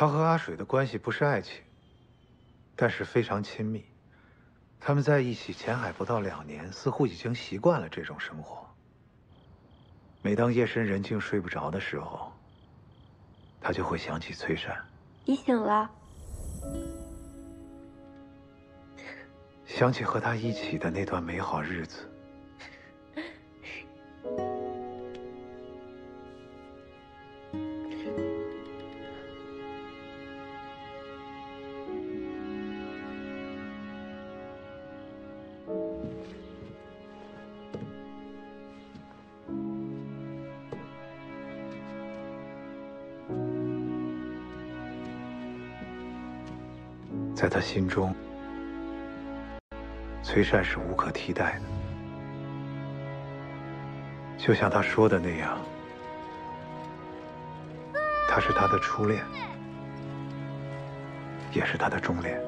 他和阿水的关系不是爱情，但是非常亲密。他们在一起前海不到两年，似乎已经习惯了这种生活。每当夜深人静睡不着的时候，他就会想起崔善。你醒了。想起和他一起的那段美好日子。在他心中，崔善是无可替代的，就像他说的那样，他是他的初恋，也是他的终恋。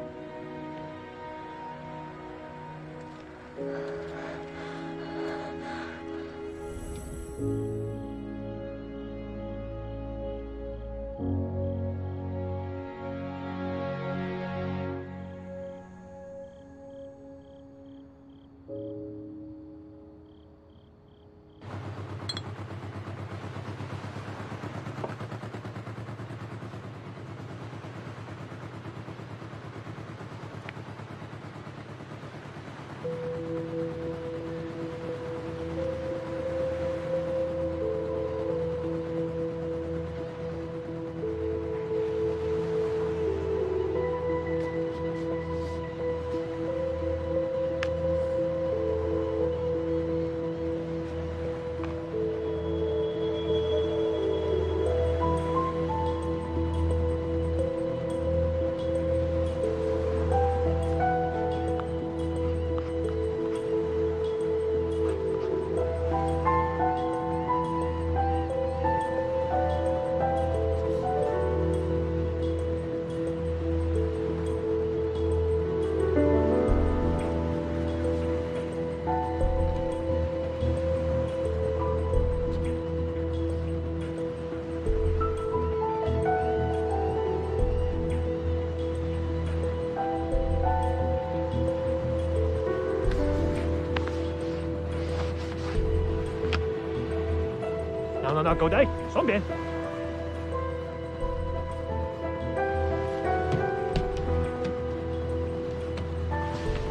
那狗仔，双边。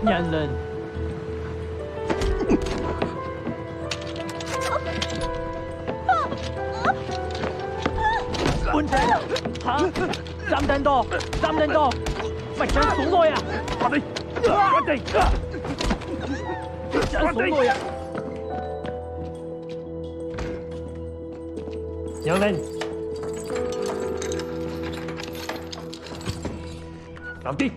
娘人，滚蛋！哈，站得到，站得到，快将送我呀！快点，快点，将送我娘人，老弟。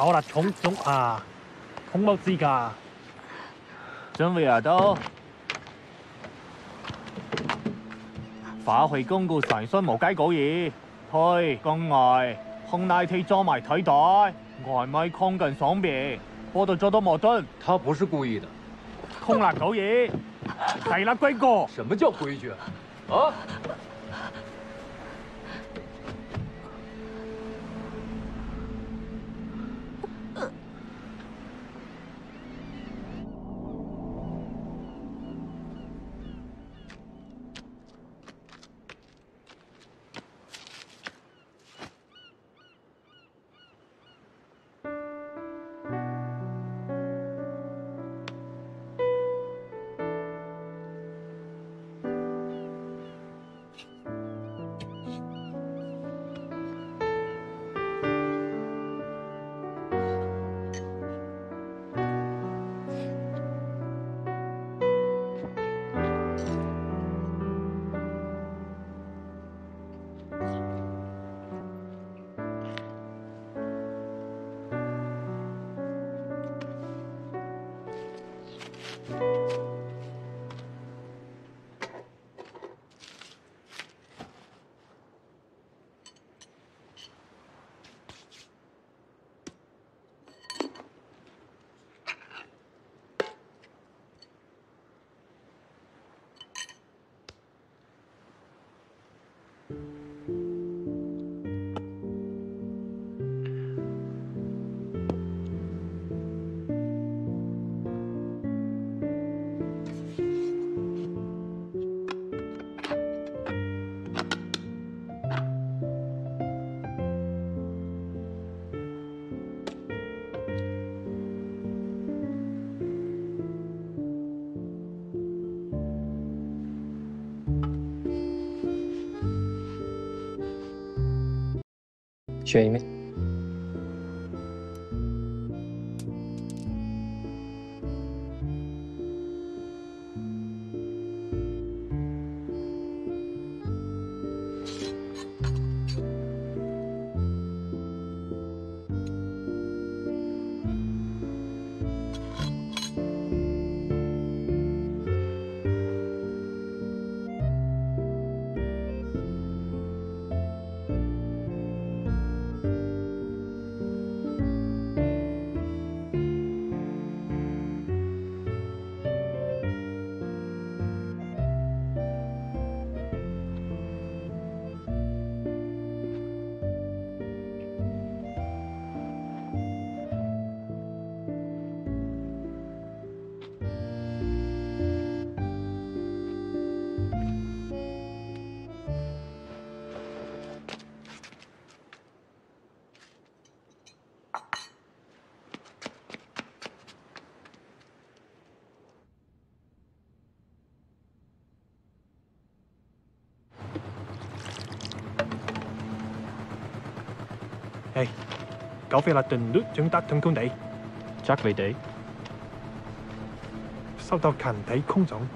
爆了冲中啊！恐冇资格。准备啊都，发挥公告上身无解稿嘢，推公外空奶梯装埋腿袋，外咪空近爽便，波度做到矛盾，他不是故意的。空辣狗嘢，系啦龟哥。什么叫规矩啊？啊？选一枚。Hey, có phải là tình lúc chúng ta tấn công đấy? Chắc vậy đấy. Sao tao cảm thấy không giống?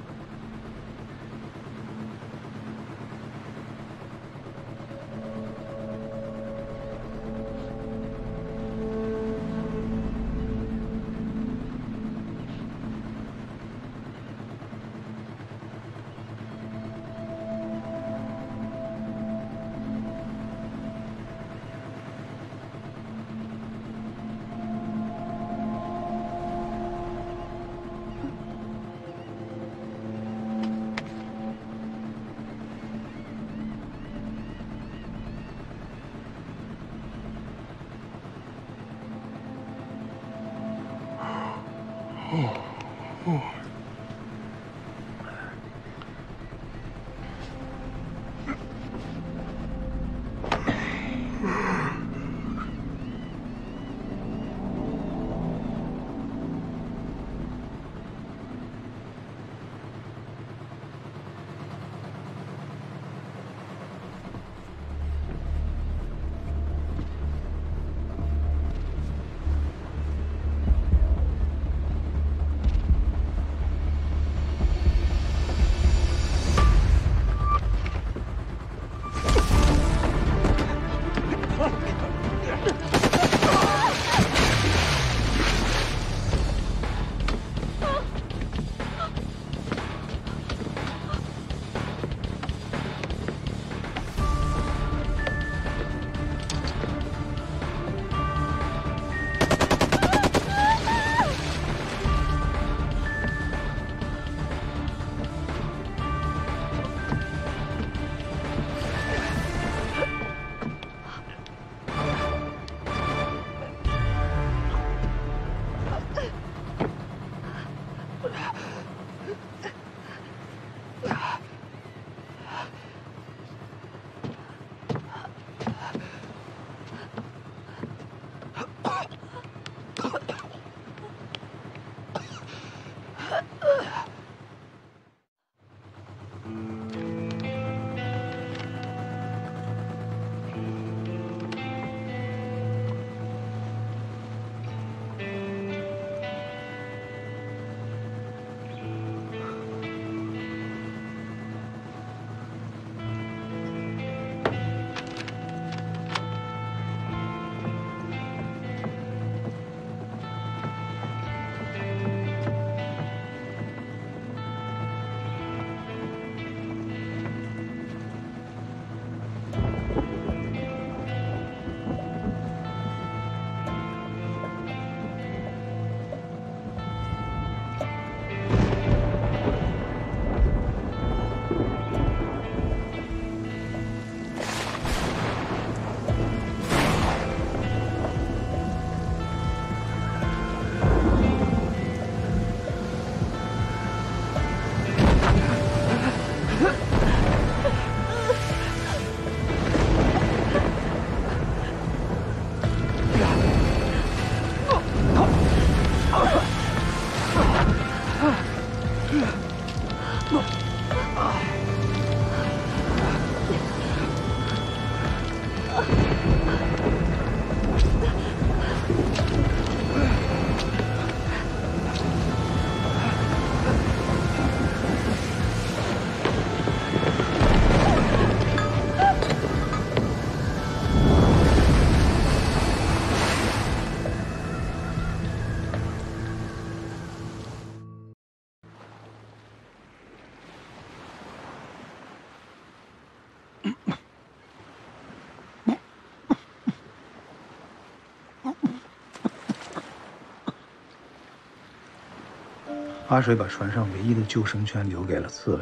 阿水把船上唯一的救生圈留给了刺猬。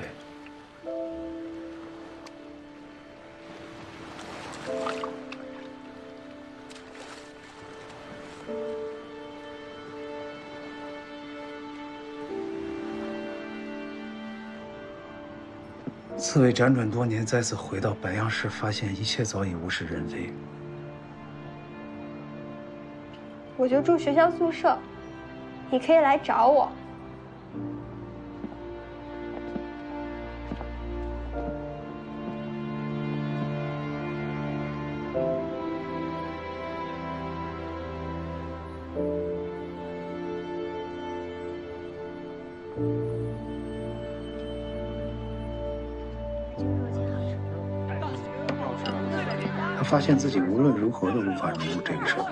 刺猬辗转多年，再次回到白杨市，发现一切早已物是人非。我就住学校宿舍，你可以来找我。他发现自己无论如何都无法融入这个社会。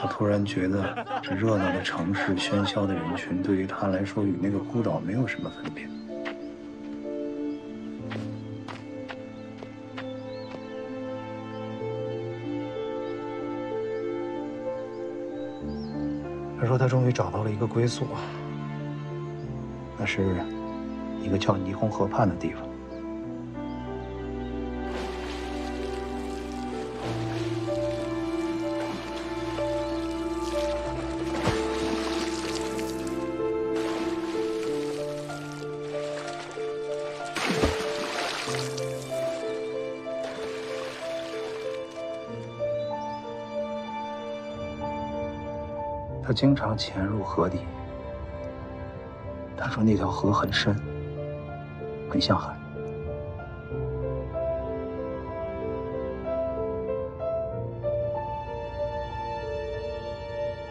他突然觉得，这热闹的城市、喧嚣的人群，对于他来说，与那个孤岛没有什么分别。他说，他终于找到了一个归宿，那是一个叫霓虹河畔的地方。他经常潜入河底。他说那条河很深，很像海。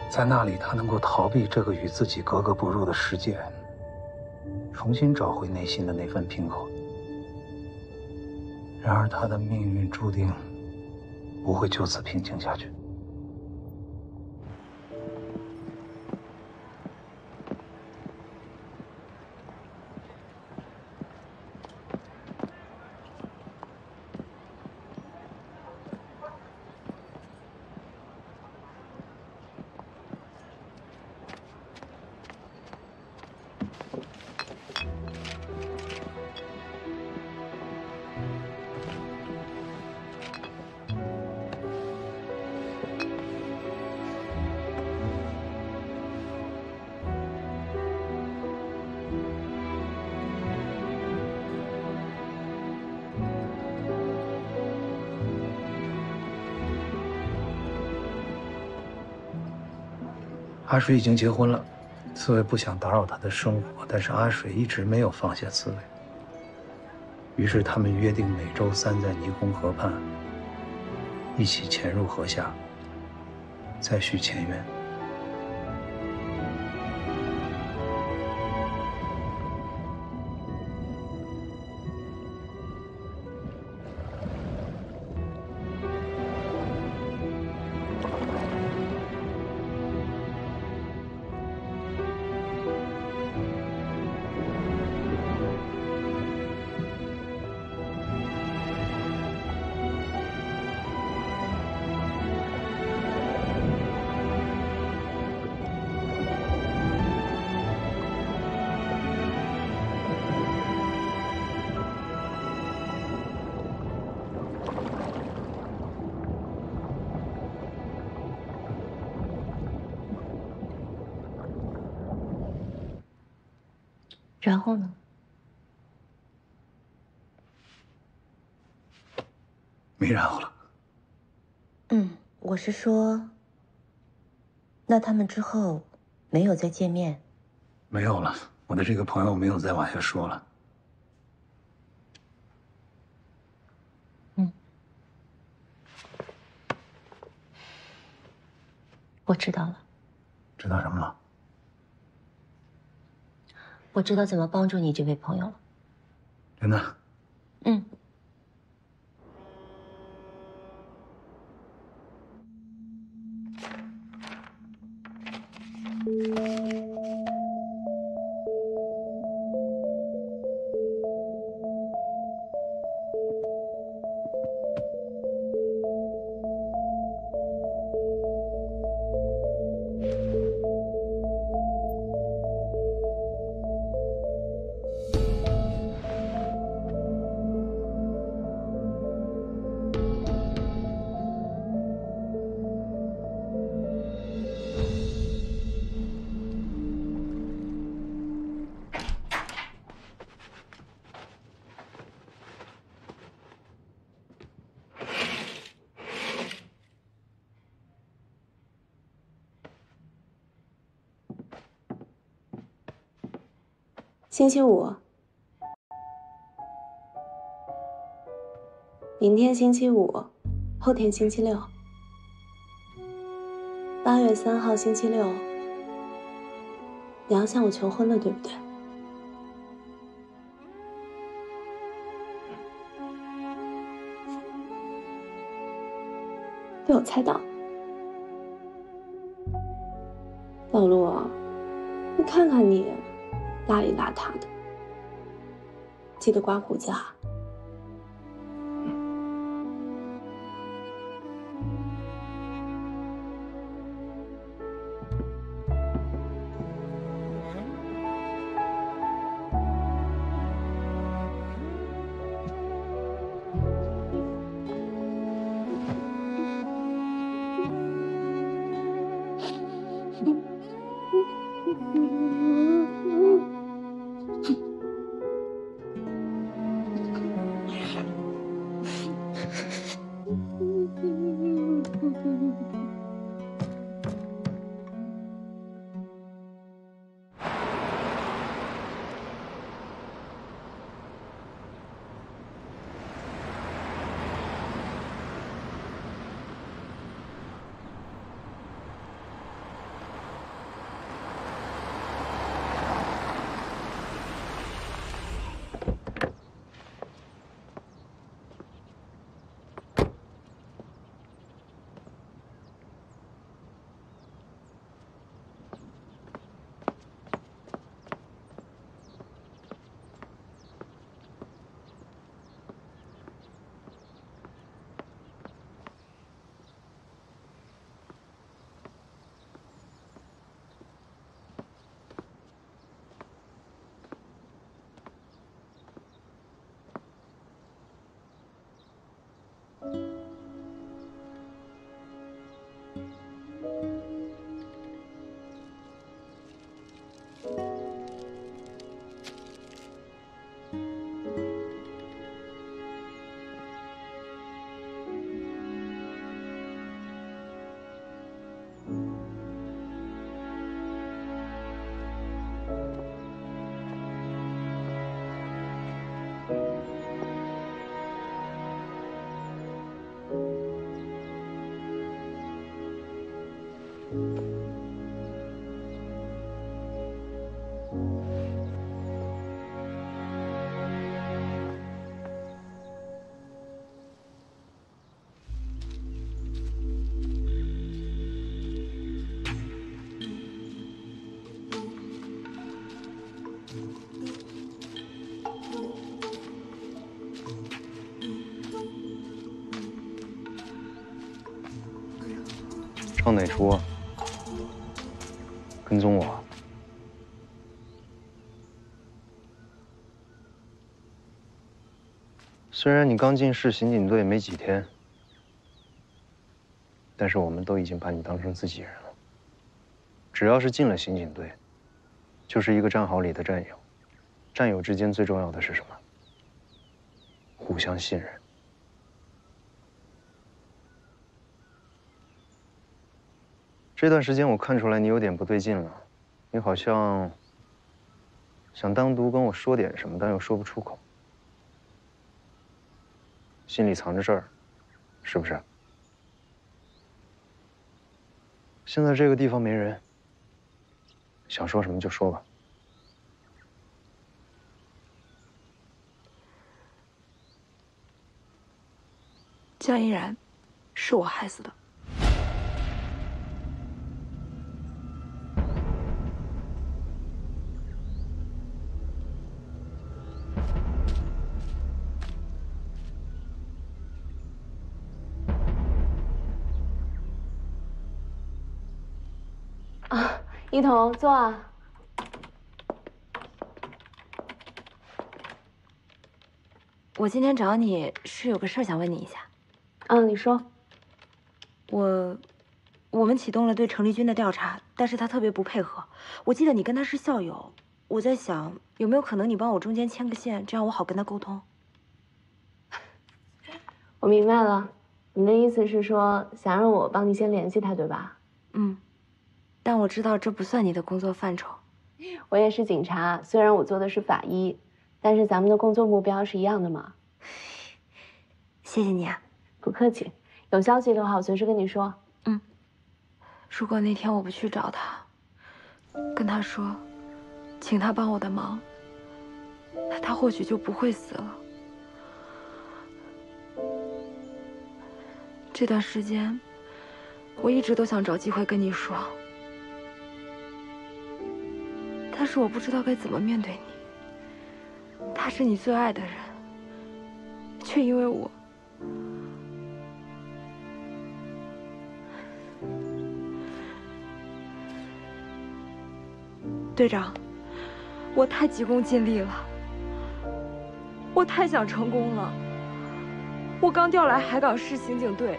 在那里，他能够逃避这个与自己格格不入的世界，重新找回内心的那份平和。然而，他的命运注定不会就此平静下去。阿水已经结婚了，刺猬不想打扰他的生活，但是阿水一直没有放下刺猬。于是他们约定每周三在霓虹河畔一起潜入河下，再续前缘。没然后了。嗯，我是说，那他们之后没有再见面？没有了，我的这个朋友没有再往下说了。嗯，我知道了。知道什么了？我知道怎么帮助你这位朋友了。真的？嗯。星期五，明天星期五，后天星期六，八月三号星期六，你要向我求婚了，对不对？被我猜到，老陆，你看看你。邋里邋遢的，记得刮胡子啊。哪出？跟踪我？虽然你刚进市刑警队没几天，但是我们都已经把你当成自己人了。只要是进了刑警队，就是一个战壕里的战友。战友之间最重要的是什么？互相信任。这段时间我看出来你有点不对劲了，你好像想单独跟我说点什么，但又说不出口，心里藏着事儿，是不是？现在这个地方没人，想说什么就说吧。江依然，是我害死的。一彤，坐啊。我今天找你是有个事儿想问你一下。嗯，你说。我，我们启动了对程立军的调查，但是他特别不配合。我记得你跟他是校友，我在想有没有可能你帮我中间牵个线，这样我好跟他沟通。我明白了，你的意思是说想让我帮你先联系他，对吧？嗯。但我知道这不算你的工作范畴，我也是警察，虽然我做的是法医，但是咱们的工作目标是一样的嘛。谢谢你啊，不客气。有消息的话，我随时跟你说。嗯。如果那天我不去找他，跟他说，请他帮我的忙，那他或许就不会死了。这段时间，我一直都想找机会跟你说。但是我不知道该怎么面对你。他是你最爱的人，却因为我。队长，我太急功近利了，我太想成功了。我刚调来海港市刑警队，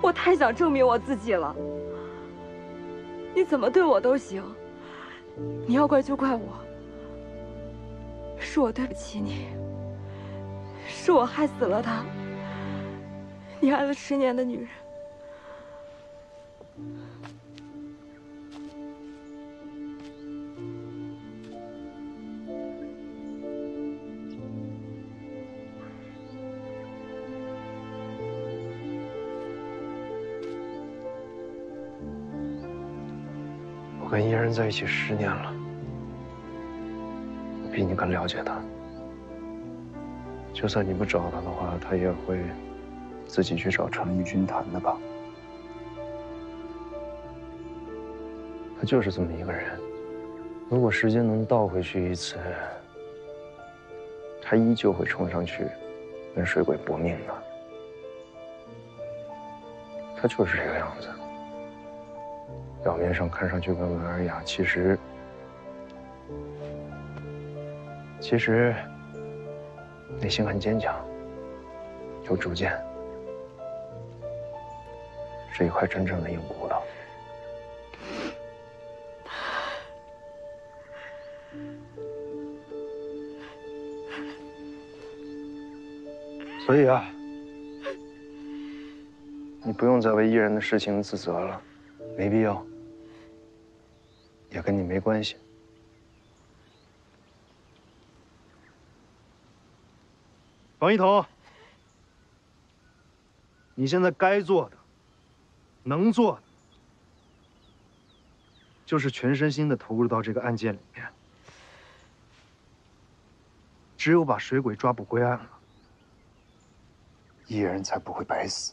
我太想证明我自己了。你怎么对我都行。你要怪就怪我，是我对不起你，是我害死了他。你爱了十年的女人。在一起十年了，我比你更了解他。就算你不找他的话，他也会自己去找陈玉军谈的吧？他就是这么一个人。如果时间能倒回去一次，他依旧会冲上去跟水鬼搏命的。他就是这个样子。表面上看上去温文尔雅，其实，其实内心很坚强，有主见，是一块真正的硬骨头。所以啊，你不用再为艺人的事情自责了，没必要。跟你没关系，王一彤，你现在该做的、能做的，就是全身心的投入到这个案件里面。只有把水鬼抓捕归案了，艺人才不会白死。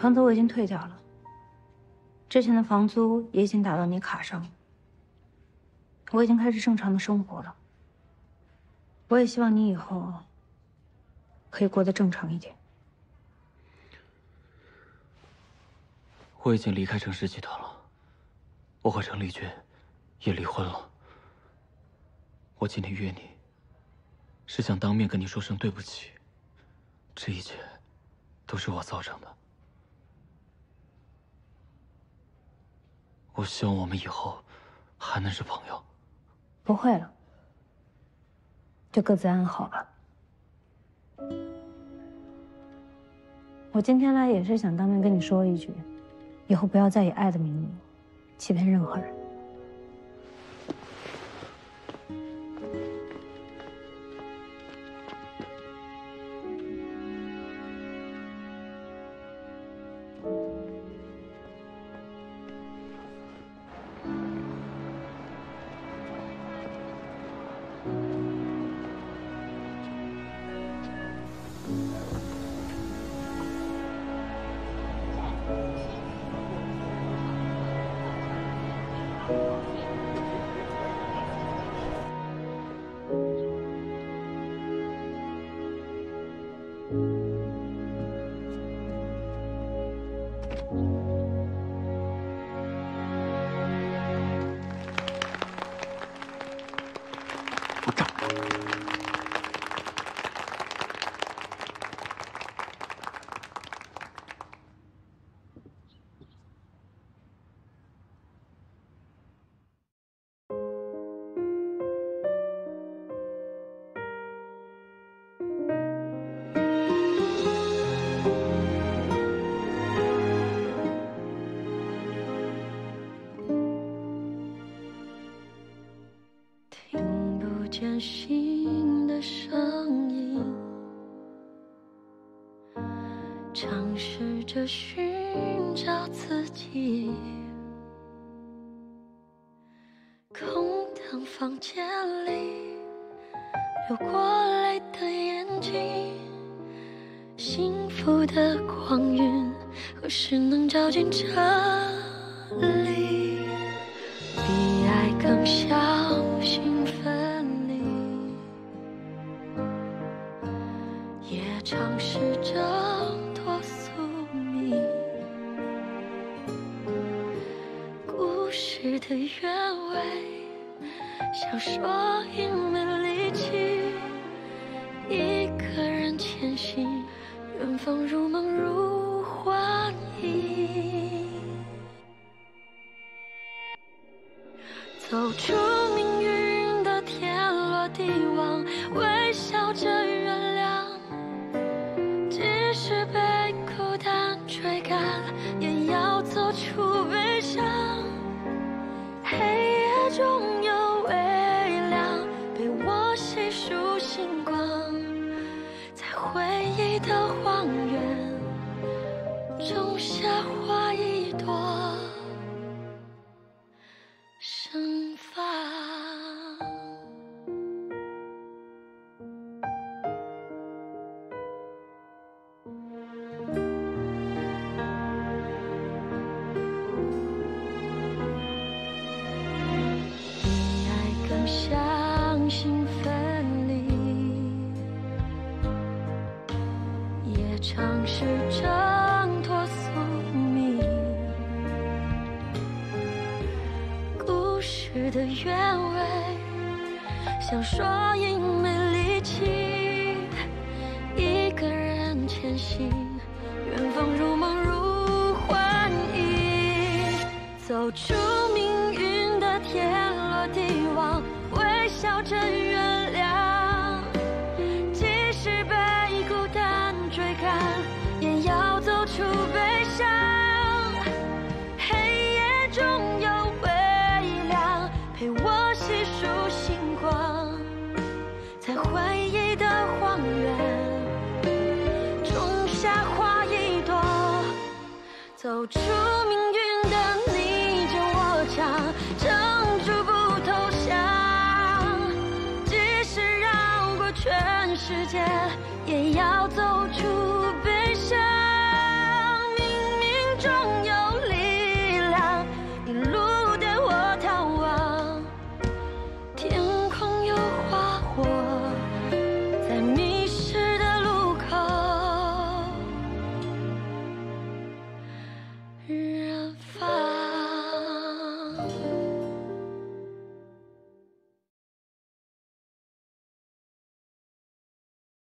房子我已经退掉了，之前的房租也已经打到你卡上了，我已经开始正常的生活了。我也希望你以后可以过得正常一点。我已经离开程氏集团了，我和程丽君也离婚了。我今天约你，是想当面跟你说声对不起。这一切都是我造成的。我希望我们以后还能是朋友。不会了，就各自安好吧。我今天来也是想当面跟你说一句，以后不要再以爱的名义欺骗任何人。前行的声音，尝试着寻找自己。空荡房间里，流过泪的眼睛，幸福的光晕，何时能照进这里？比爱更像。想说一